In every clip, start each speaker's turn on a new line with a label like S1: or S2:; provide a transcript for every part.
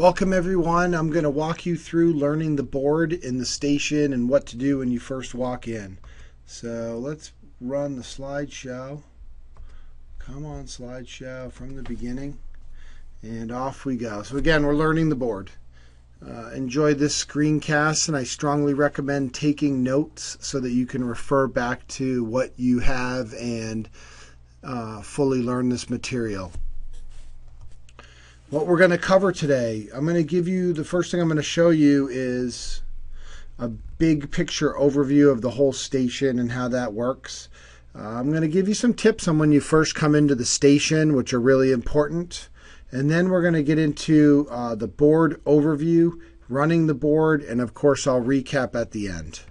S1: Welcome everyone. I'm going to walk you through learning the board in the station and what to do when you first walk in. So let's run the slideshow. Come on slideshow from the beginning and off we go. So again, we're learning the board. Uh, enjoy this screencast and I strongly recommend taking notes so that you can refer back to what you have and uh, fully learn this material what we're going to cover today. I'm going to give you the first thing I'm going to show you is a big picture overview of the whole station and how that works. Uh, I'm going to give you some tips on when you first come into the station, which are really important. And then we're going to get into uh, the board overview, running the board, and of course, I'll recap at the end.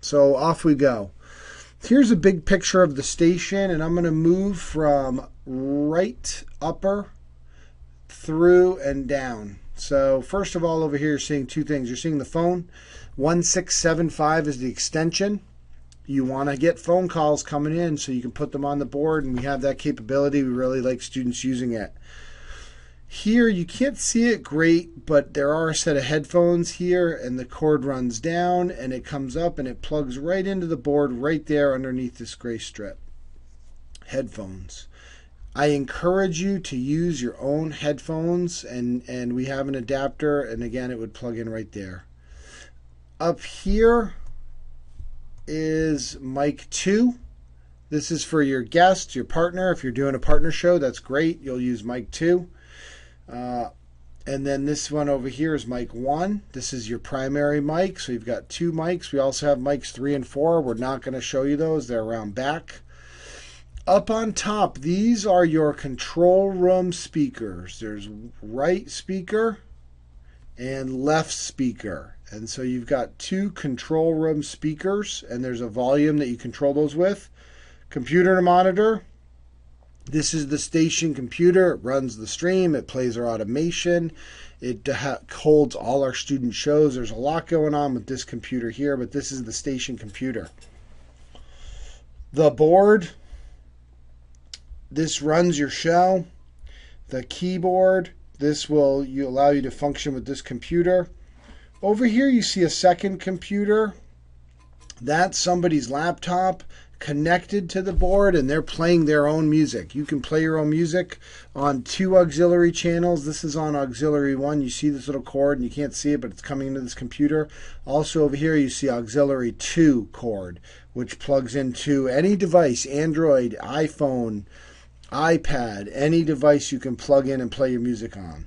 S1: So off we go. Here's a big picture of the station, and I'm going to move from right upper through and down. So first of all, over here, you're seeing two things. You're seeing the phone. 1675 is the extension. You want to get phone calls coming in so you can put them on the board, and we have that capability. We really like students using it. Here, you can't see it great, but there are a set of headphones here, and the cord runs down, and it comes up, and it plugs right into the board right there underneath this gray strip. Headphones. I encourage you to use your own headphones and, and we have an adapter and again it would plug in right there. Up here is mic 2. This is for your guest, your partner. If you're doing a partner show, that's great. You'll use mic 2. Uh, and then this one over here is mic 1. This is your primary mic. So you've got two mics. We also have mics 3 and 4. We're not going to show you those. They're around back. Up on top, these are your control room speakers. There's right speaker and left speaker. And so you've got two control room speakers, and there's a volume that you control those with. Computer to monitor. This is the station computer. It runs the stream, it plays our automation, it holds all our student shows. There's a lot going on with this computer here, but this is the station computer. The board this runs your shell. The keyboard, this will you allow you to function with this computer. Over here you see a second computer. That's somebody's laptop connected to the board and they're playing their own music. You can play your own music on two auxiliary channels. This is on auxiliary one. You see this little cord and you can't see it, but it's coming into this computer. Also over here you see auxiliary two cord, which plugs into any device, Android, iPhone, iPad, any device you can plug in and play your music on.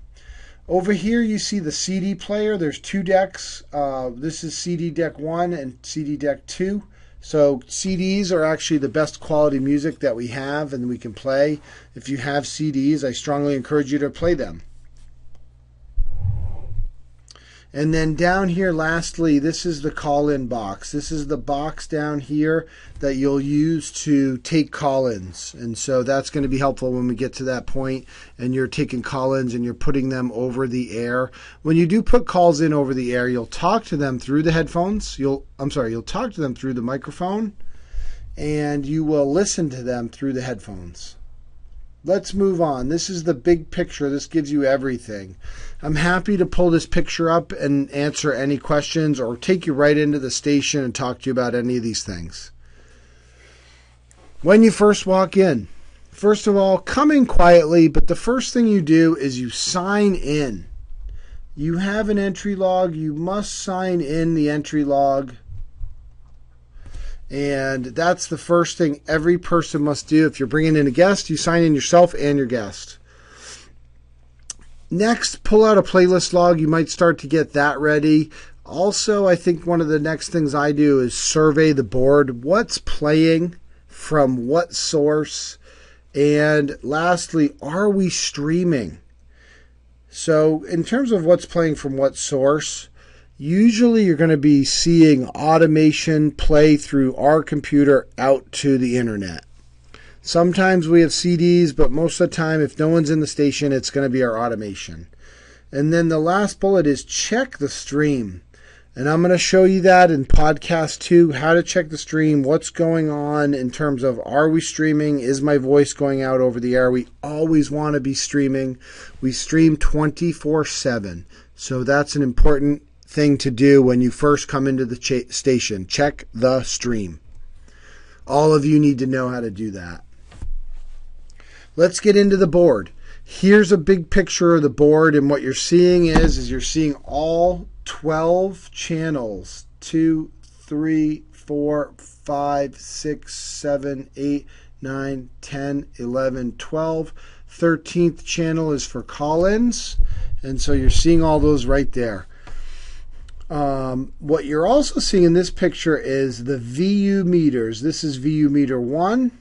S1: Over here, you see the CD player. There's two decks. Uh, this is CD deck one and CD deck two. So CDs are actually the best quality music that we have and we can play. If you have CDs, I strongly encourage you to play them. And then down here, lastly, this is the call in box. This is the box down here that you'll use to take call ins. And so that's going to be helpful when we get to that point and you're taking call ins and you're putting them over the air. When you do put calls in over the air, you'll talk to them through the headphones. You'll, I'm sorry, you'll talk to them through the microphone and you will listen to them through the headphones. Let's move on. This is the big picture. This gives you everything. I'm happy to pull this picture up and answer any questions or take you right into the station and talk to you about any of these things. When you first walk in, first of all, come in quietly, but the first thing you do is you sign in. You have an entry log, you must sign in the entry log and that's the first thing every person must do. If you're bringing in a guest, you sign in yourself and your guest. Next, pull out a playlist log. You might start to get that ready. Also, I think one of the next things I do is survey the board. What's playing from what source? And lastly, are we streaming? So, in terms of what's playing from what source, usually you're going to be seeing automation play through our computer out to the internet. Sometimes we have CDs, but most of the time, if no one's in the station, it's going to be our automation. And then the last bullet is check the stream. And I'm going to show you that in podcast two, how to check the stream, what's going on in terms of are we streaming? Is my voice going out over the air? We always want to be streaming. We stream 24 7. So that's an important thing to do when you first come into the ch- station. Check the stream. All of you need to know how to do that. Let's get into the board. Here's a big picture of the board and what you're seeing is is you're seeing all 12 channels. Two, three, four, five, six, seven, eight, nine, 10, 11, 12. 13th channel is for call-ins. And so you're seeing all those right there. Um, what you're also seeing in this picture is the VU meters. This is VU meter 1.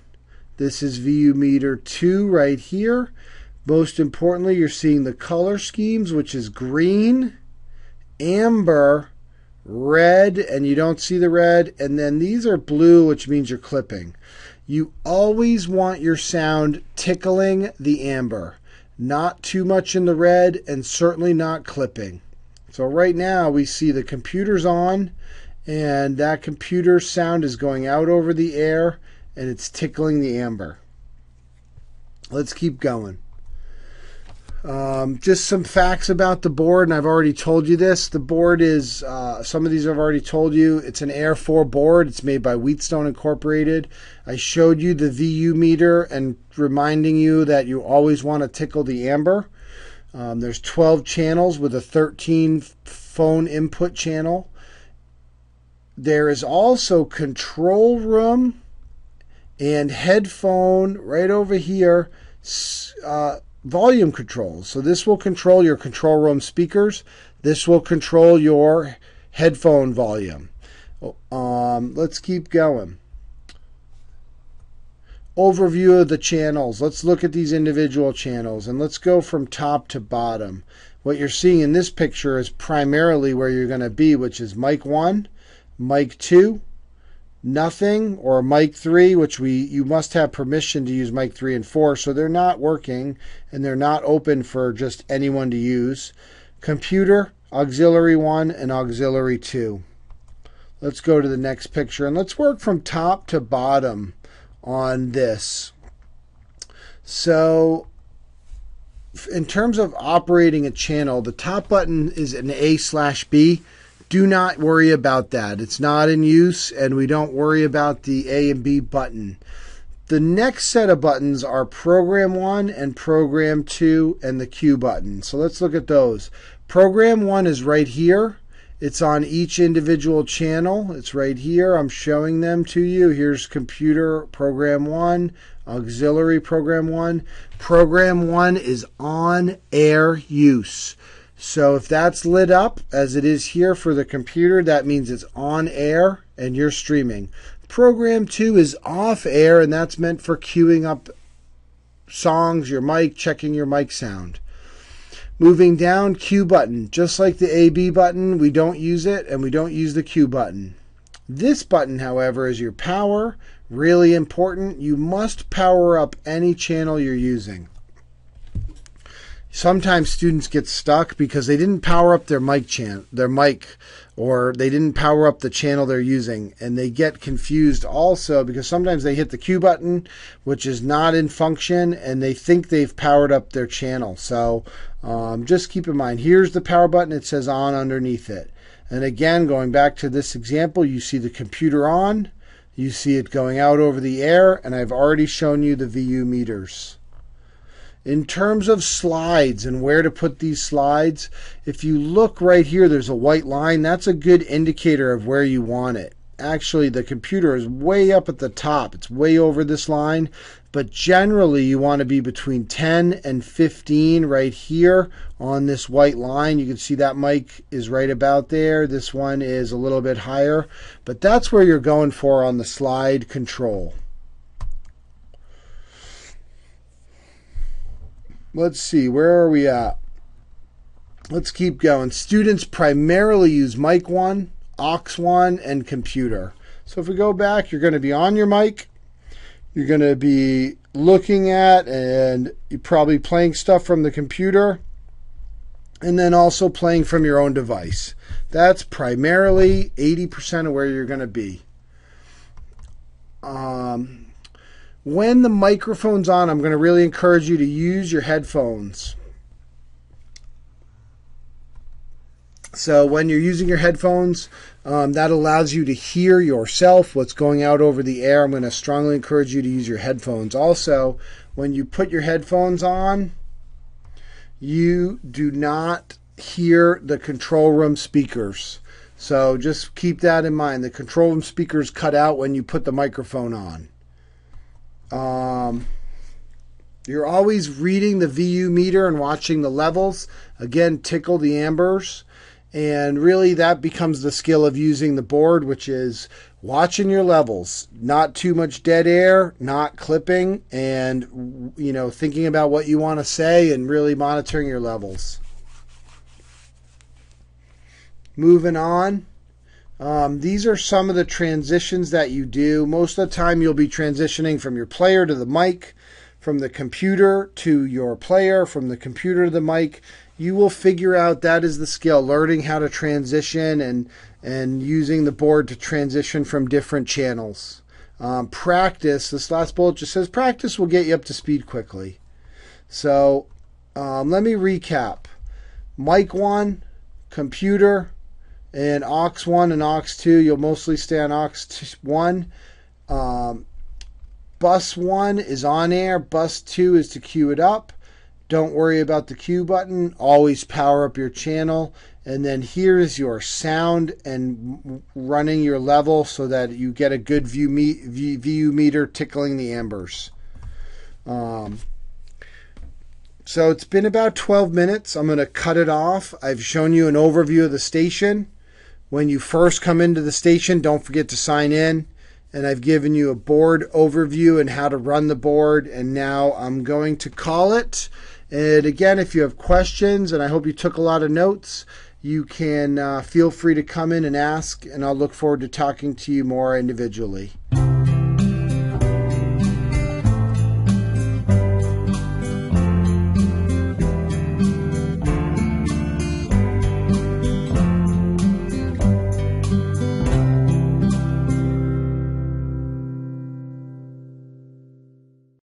S1: This is VU meter 2 right here. Most importantly, you're seeing the color schemes, which is green, amber, red, and you don't see the red, and then these are blue, which means you're clipping. You always want your sound tickling the amber, not too much in the red, and certainly not clipping. So right now we see the computer's on, and that computer sound is going out over the air, and it's tickling the amber. Let's keep going. Um, just some facts about the board, and I've already told you this. The board is, uh, some of these I've already told you. It's an Air 4 board. It's made by Wheatstone Incorporated. I showed you the VU meter and reminding you that you always want to tickle the amber. Um, there's 12 channels with a 13 phone input channel. There is also control room and headphone right over here. Uh, volume controls. So this will control your control room speakers. This will control your headphone volume. Um, let's keep going. Overview of the channels. Let's look at these individual channels and let's go from top to bottom. What you're seeing in this picture is primarily where you're going to be, which is mic 1, mic 2, nothing or mic 3 which we you must have permission to use mic 3 and 4 so they're not working and they're not open for just anyone to use computer auxiliary 1 and auxiliary 2 let's go to the next picture and let's work from top to bottom on this so in terms of operating a channel the top button is an A slash B do not worry about that. It's not in use, and we don't worry about the A and B button. The next set of buttons are Program 1 and Program 2 and the Q button. So let's look at those. Program 1 is right here. It's on each individual channel. It's right here. I'm showing them to you. Here's Computer Program 1, Auxiliary Program 1. Program 1 is on air use. So if that's lit up as it is here for the computer, that means it's on air and you're streaming. Program 2 is off air and that's meant for queuing up songs, your mic, checking your mic sound. Moving down, Q button. Just like the AB button, we don't use it and we don't use the Q button. This button, however, is your power. Really important. You must power up any channel you're using sometimes students get stuck because they didn't power up their mic chan- their mic or they didn't power up the channel they're using and they get confused also because sometimes they hit the Q button which is not in function and they think they've powered up their channel. So um, just keep in mind here's the power button. It says on underneath it. And again going back to this example you see the computer on you see it going out over the air and I've already shown you the VU meters in terms of slides and where to put these slides, if you look right here, there's a white line. That's a good indicator of where you want it. Actually, the computer is way up at the top. It's way over this line. But generally, you want to be between 10 and 15 right here on this white line. You can see that mic is right about there. This one is a little bit higher. But that's where you're going for on the slide control. Let's see, where are we at? Let's keep going. Students primarily use mic 1, aux 1, and computer. So if we go back, you're going to be on your mic. You're going to be looking at and you're probably playing stuff from the computer. and then also playing from your own device. That's primarily 80% of where you're going to be. Um, when the microphone's on, I'm going to really encourage you to use your headphones. So when you're using your headphones, um, that allows you to hear yourself, what's going out over the air. I'm going to strongly encourage you to use your headphones. Also, when you put your headphones on, you do not hear the control room speakers. So just keep that in mind. The control room speakers cut out when you put the microphone on. Um, you're always reading the VU meter and watching the levels. Again, tickle the ambers. And really, that becomes the skill of using the board, which is watching your levels, not too much dead air, not clipping, and you know, thinking about what you want to say and really monitoring your levels. Moving on. Um, these are some of the transitions that you do. Most of the time, you'll be transitioning from your player to the mic, from the computer to your player, from the computer to the mic. You will figure out that is the skill learning how to transition and and using the board to transition from different channels. Um, practice this last bullet just says practice will get you up to speed quickly. So um, let me recap. Mic 1 computer and aux 1 and aux 2 you'll mostly stay on aux 1 um, bus 1 is on air bus 2 is to cue it up don't worry about the cue button. Always power up your channel. And then here's your sound and running your level so that you get a good view, me, VU meter tickling the ambers. Um, so it's been about 12 minutes. I'm going to cut it off. I've shown you an overview of the station. When you first come into the station, don't forget to sign in. And I've given you a board overview and how to run the board. And now I'm going to call it. And again, if you have questions, and I hope you took a lot of notes, you can uh, feel free to come in and ask, and I'll look forward to talking to you more individually.